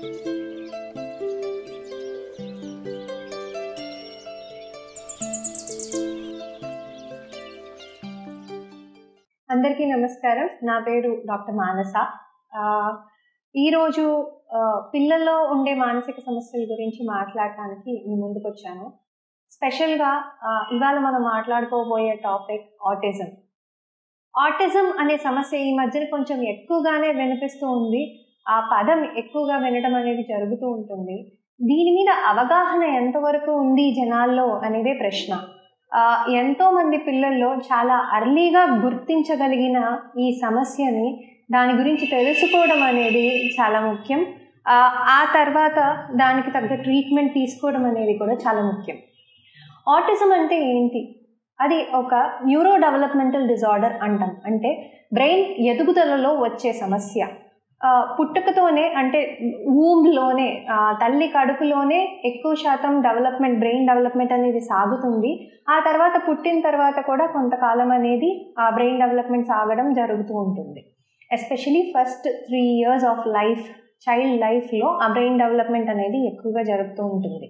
అందరికీ నమస్కారం. నా పేరు డాక్టర్ మానస. ఈరోజు పిల్లల్లో ఉండే మానసిక సమస్యల గురించి మాట్లాడటానికి మీ ముందుకు వచ్చాను. స్పెషల్గా ఇవాళ మనం మాట్లాడుకోబోయే టాపిక్ ఆటిజం. ఆటిజం అనే సమస్య ఈ మధ్యన కొంచెం ఎక్కువగానే వినిపిస్తూ ఉంది. ఆ పదం ఎక్కువగా వినడం అనేది జరుగుతూ ఉంటుంది. దీని మీద అవగాహన ఎంతవరకు ఉంది జనాల్లో అనేదే ప్రశ్న. ఎంతో మంది పిల్లల్లో చాలా అర్లీగా గుర్తించగలిగిన ఈ సమస్యని దాని గురించి తెలుసుకోవడం అనేది చాలా ముఖ్యం. ఆ, తర్వాత దానికి తగ్గ ట్రీట్మెంట్ తీసుకోవడం అనేది కూడా చాలా ముఖ్యం. ఆటిజం అంటే ఏంటి? అది ఒక న్యూరో డెవలప్మెంటల్ డిజార్డర్ అంటాం. అంటే బ్రెయిన్ ఎదుగుదలలో వచ్చే సమస్య. పుట్టుకతోనే అంటే వూమ్లోనే తల్లి కడుపులోనే ఎక్కువ శాతం డెవలప్మెంట్ బ్రెయిన్ డెవలప్మెంట్ అనేది సాగుతుంది. ఆ తర్వాత పుట్టిన తర్వాత కూడా కొంతకాలం అనేది ఆ బ్రెయిన్ డెవలప్మెంట్ సాగడం జరుగుతూ ఉంటుంది. Especially first three years of life child లైఫ్లో ఆ బ్రెయిన్ డెవలప్మెంట్ అనేది ఎక్కువగా జరుగుతూ ఉంటుంది.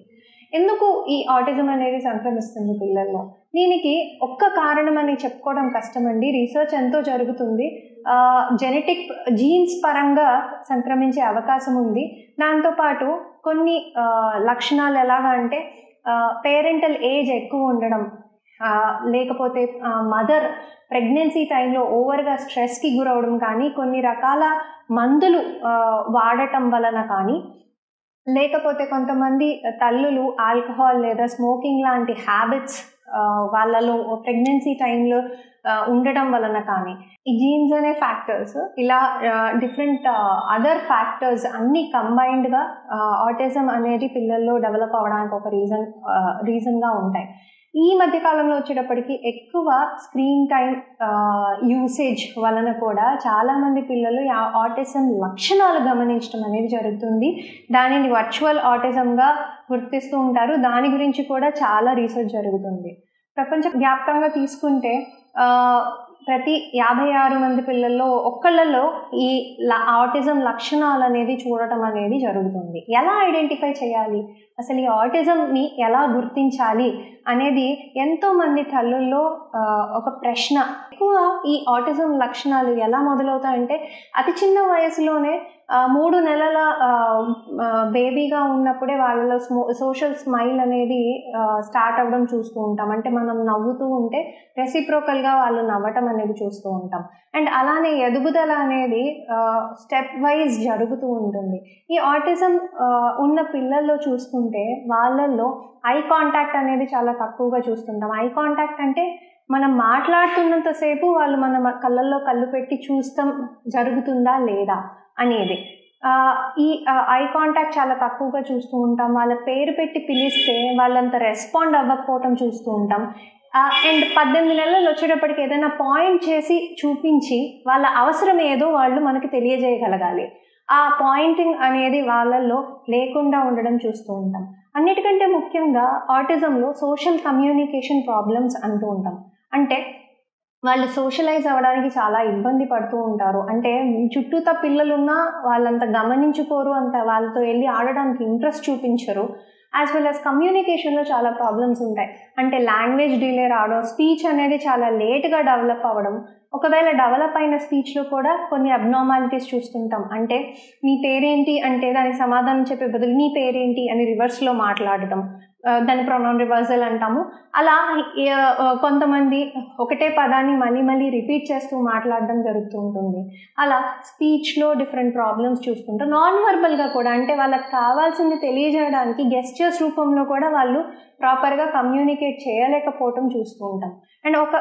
ఎందుకు ఈ ఆటిజం అనేది సంక్రమిస్తుంది పిల్లల్లో? దీనికి ఒక్క కారణం అని చెప్పుకోవడం కష్టమండి. రీసెర్చ్ ఎంతో జరుగుతుంది. జెనెటిక్ జీన్స్ పరంగా సంక్రమించే అవకాశం ఉంది. దాంతోపాటు కొన్ని లక్షణాలు ఎలాగా అంటే పేరెంటల్ ఏజ్ ఎక్కువ ఉండడం లేకపోతే మదర్ ప్రెగ్నెన్సీ టైంలో ఓవర్గా స్ట్రెస్కి గురవడం కానీ కొన్ని రకాల మందులు వాడటం వలన కానీ లేకపోతే కొంతమంది తల్లులు ఆల్కహాల్ లేదా స్మోకింగ్ లాంటి హ్యాబిట్స్ వాళ్ళలో ప్రెగ్నెన్సీ టైంలో ఉండడం వలన కానీ ఈ జీన్స్ అనే ఫ్యాక్టర్స్ ఇలా డిఫరెంట్ అదర్ ఫ్యాక్టర్స్ అన్ని కంబైన్డ్గా ఆటిజం అనేది పిల్లల్లో డెవలప్ అవ్వడానికి ఒక రీజన్ రీజన్గా ఉంటాయి. ఈ మధ్య కాలంలో వచ్చేటప్పటికి ఎక్కువ స్క్రీన్ టైం యూసేజ్ వలన కూడా చాలామంది పిల్లలు ఆ ఆటిజం లక్షణాలు గమనించడం అనేది జరుగుతుంది. దానిని వర్చువల్ ఆటిజంగా గుర్తిస్తూ ఉంటారు. దాని గురించి కూడా చాలా రీసెర్చ్ జరుగుతుంది. ప్రపంచ వ్యాప్తంగా తీసుకుంటే ప్రతి యాభై ఆరు మంది పిల్లల్లో ఒక్కళ్ళలో ఈ ఆటిజం లక్షణాలు అనేది చూడటం అనేది జరుగుతుంది. ఎలా ఐడెంటిఫై చేయాలి? అసలు ఈ ఆటిజంని ఎలా గుర్తించాలి అనేది ఎంతోమంది తల్లుల్లో ఒక ప్రశ్న. ఎక్కువ ఈ ఆటిజం లక్షణాలు ఎలా మొదలవుతాయంటే అతి చిన్న వయసులోనే మూడు నెలల బేబీగా ఉన్నప్పుడే వాళ్ళలో స్మో సోషల్ స్మైల్ అనేది స్టార్ట్ అవ్వడం చూస్తూ ఉంటాం. అంటే మనం నవ్వుతూ ఉంటే రెసిప్రోకల్గా వాళ్ళు నవ్వటం అనేది చూస్తూ ఉంటాం. అండ్ అలానే ఎదుగుదల అనేది స్టెప్ వైజ్ జరుగుతూ ఉంటుంది. ఈ ఆటిజం ఉన్న పిల్లల్లో చూసుకుంటే వాళ్ళల్లో ఐ కాంటాక్ట్ అనేది చాలా తక్కువగా చూస్తుంటాం. ఐ కాంటాక్ట్ అంటే మనం మాట్లాడుతున్నంతసేపు వాళ్ళు మన కళ్ళల్లో కళ్ళు పెట్టి చూస్తాం జరుగుతుందా లేదా? అనేది. ఈ ఐ కాంటాక్ట్ చాలా తక్కువగా చూస్తూ ఉంటాం. వాళ్ళ పేరు పెట్టి పిలిస్తే వాళ్ళంత రెస్పాండ్ అవ్వకపోవటం చూస్తూ ఉంటాం. అండ్ పద్దెనిమిది నెలలు వచ్చేటప్పటికి ఏదైనా పాయింట్ చేసి చూపించి వాళ్ళ అవసరం ఏదో వాళ్ళు మనకి తెలియజేయగలగాలి. ఆ పాయింటింగ్ అనేది వాళ్ళల్లో లేకుండా ఉండడం చూస్తూ ఉంటాం. అన్నిటికంటే ముఖ్యంగా ఆటిజంలో సోషల్ కమ్యూనికేషన్ ప్రాబ్లమ్స్ అంటూ ఉంటాం. అంటే వాళ్ళు సోషలైజ్ అవ్వడానికి చాలా ఇబ్బంది పడుతూ ఉంటారు. అంటే చుట్టూతా పిల్లలున్నా వాళ్ళంత గమనించుకోరు అంత వాళ్ళతో వెళ్ళి ఆడడానికి ఇంట్రెస్ట్ చూపించరు. యాజ్ వెల్ యాజ్ కమ్యూనికేషన్లో చాలా ప్రాబ్లమ్స్ ఉంటాయి. అంటే లాంగ్వేజ్ డిలే రావడం స్పీచ్ అనేది చాలా లేట్గా డెవలప్ అవ్వడం. ఒకవేళ డెవలప్ అయిన స్పీచ్లో కూడా కొన్ని అబ్నార్మాలిటీస్ చూస్తుంటాం. అంటే నీ పేరేంటి అంటే దానికి సమాధానం చెప్పే బదులు నీ పేరేంటి అని రివర్స్లో మాట్లాడటం. దాని ప్రొనౌన్ రివర్సల్ అంటాము. అలా కొంతమంది ఒకటే పదాన్ని మళ్ళీ మళ్ళీ రిపీట్ చేస్తూ మాట్లాడడం జరుగుతూ ఉంటుంది. అలా స్పీచ్లో డిఫరెంట్ ప్రాబ్లమ్స్ చూసుకుంటారు నాన్ వర్బల్గా కూడా అంటే వాళ్ళకి కావాల్సింది తెలియజేయడానికి గెస్చర్స్ రూపంలో కూడా వాళ్ళు ప్రాపర్గా కమ్యూనికేట్ చేయలేకపోవటం చూస్తూ ఉంటాం. అండ్ ఒక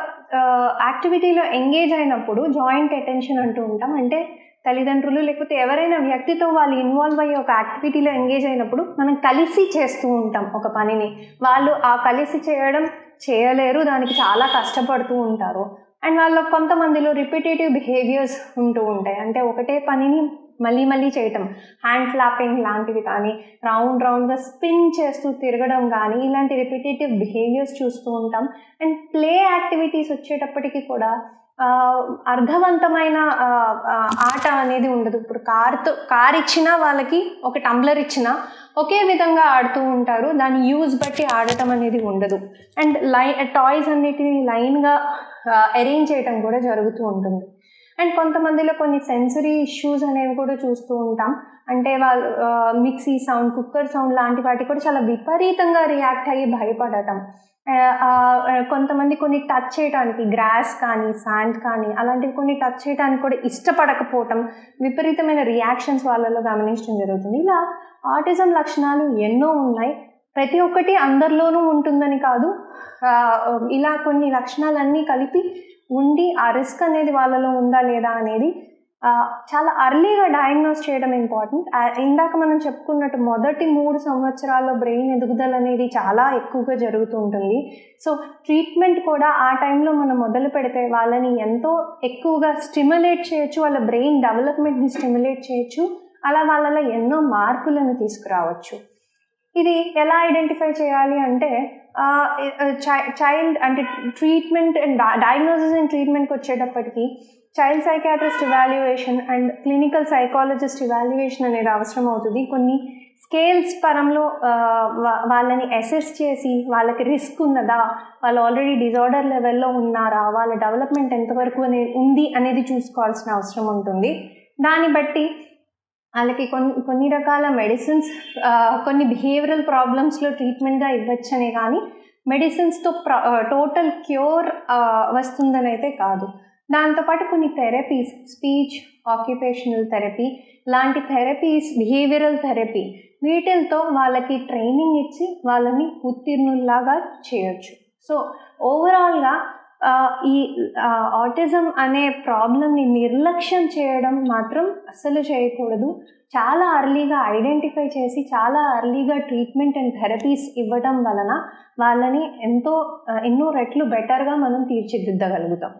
యాక్టివిటీలో ఎంగేజ్ అయినప్పుడు జాయింట్ అటెన్షన్ అంటూ ఉంటాం. అంటే తల్లిదండ్రులు లేకపోతే ఎవరైనా వ్యక్తితో వాళ్ళు ఇన్వాల్వ్ అయ్యే ఒక యాక్టివిటీలో ఎంగేజ్ అయినప్పుడు మనం కలిసి చేస్తూ ఉంటాం ఒక పనిని. వాళ్ళు ఆ కలిసి చేయడం చేయలేరు దానికి చాలా కష్టపడుతూ ఉంటారు. అండ్ వాళ్ళ కొంతమందిలో రిపిటేటివ్ బిహేవియర్స్ ఉంటూ ఉంటాయి. అంటే ఒకటే పనిని మళ్ళీ మళ్ళీ చేయటం. హ్యాండ్ ఫ్లాపింగ్ లాంటివి కానీ రౌండ్ రౌండ్గా స్పిన్ చేస్తూ తిరగడం కానీ ఇలాంటి రిపిటేటివ్ బిహేవియర్స్ చూస్తూ ఉంటాం. అండ్ ప్లే యాక్టివిటీస్ వచ్చేటప్పటికి కూడా అర్థవంతమైన ఆట అనేది ఉండదు. ఇప్పుడు కార్తో కార్ ఇచ్చినా వాళ్ళకి ఒక టంబ్లర్ ఇచ్చినా ఒకే విధంగా ఆడుతూ ఉంటారు. దాని యూజ్ బట్టి ఆడటం అనేది ఉండదు. అండ్ లై టాయ్స్ అన్నిటిని లైన్గా అరేంజ్ చేయటం కూడా జరుగుతూ ఉంటుంది. అండ్ కొంతమందిలో కొన్ని సెన్సరీ ఇష్యూస్ అనేవి కూడా చూస్తూ ఉంటాం. అంటే వాళ్ళు మిక్సీ సౌండ్ కుక్కర్ సౌండ్ లాంటి వాటికి కూడా చాలా విపరీతంగా రియాక్ట్ అయ్యి భయపడటం. కొంతమంది కొన్ని టచ్ చేయడానికి గ్రాస్ కానీ శాండ్ కానీ అలాంటివి కొన్ని టచ్ చేయడానికి కూడా ఇష్టపడకపోవటం విపరీతమైన రియాక్షన్స్ వాళ్ళలో గమనించడం జరుగుతుంది. ఇలా ఆటిజం లక్షణాలు ఎన్నో ఉన్నాయి. ప్రతి ఒక్కటి అందరిలోనూ ఉంటుందని కాదు. ఇలా కొన్ని లక్షణాలన్నీ కలిపి ఉండి ఆ రిస్క్ అనేది వాళ్ళలో ఉందా లేదా అనేది చాలా అర్లీగా డయాగ్నోస్ చేయడం ఇంపార్టెంట్ ఇందాక మనం చెప్పుకున్నట్టు మొదటి మూడు సంవత్సరాల్లో బ్రెయిన్ ఎదుగుదల అనేది చాలా ఎక్కువగా జరుగుతూ ఉంటుంది. సో ట్రీట్మెంట్ కూడా ఆ టైంలో మనం మొదలు పెడితే వాళ్ళని ఎంతో ఎక్కువగా స్టిమ్యులేట్ చేయొచ్చు వాళ్ళ బ్రెయిన్ డెవలప్మెంట్ని స్టిమ్యులేట్ చేయొచ్చు అలా వాళ్ళలో ఎన్నో మార్పులను తీసుకురావచ్చు. ఇది ఎలా ఐడెంటిఫై చేయాలి అంటే చైల్డ్ అంటే ట్రీట్మెంట్ అండ్ డయాగ్నోసిస్ అండ్ ట్రీట్మెంట్కి వచ్చేటప్పటికి child psychiatrist evaluation and clinical psychologist evaluation అనేది అవసరం అవుతుంది. కొన్ని స్కేల్స్ పరంలో వా- వాళ్ళని అసెస్ చేసి వాళ్ళకి రిస్క్ ఉన్నదా వాళ్ళు ఆల్రెడీ డిజార్డర్ లెవెల్లో ఉన్నారా వాళ్ళ డెవలప్మెంట్ ఎంతవరకు అనేది ఉంది అనేది చూసుకోవాల్సిన అవసరం ఉంటుంది. దాన్ని బట్టి వాళ్ళకి కొన్ని కొన్ని రకాల మెడిసిన్స్ కొన్ని బిహేవియరల్ ప్రాబ్లమ్స్లో ట్రీట్మెంట్గా ఇవ్వచ్చనే కానీ మెడిసిన్స్తో టోటల్ క్యూర్ వస్తుందని అయితే కాదు. దాంతోపాటు కొన్ని థెరపీస్ స్పీచ్ ఆక్యుపేషనల్ థెరపీ లాంటి థెరపీస్ బిహేవియరల్ థెరపీ వీటితో వాళ్ళకి ట్రైనింగ్ ఇచ్చి వాళ్ళని ఉత్తీర్ణుల్లాగా చేయొచ్చు. సో ఓవరాల్గా ఈ ఆటిజం అనే ప్రాబ్లమ్ని నిర్లక్ష్యం చేయడం మాత్రం అస్సలు చేయకూడదు. చాలా అర్లీగా ఐడెంటిఫై చేసి చాలా అర్లీగా ట్రీట్మెంట్ అండ్ థెరపీస్ ఇవ్వటం వలన వాళ్ళని ఎంతో ఎన్నో రెట్లు బెటర్గా మనం తీర్చిదిద్దగలుగుతాం.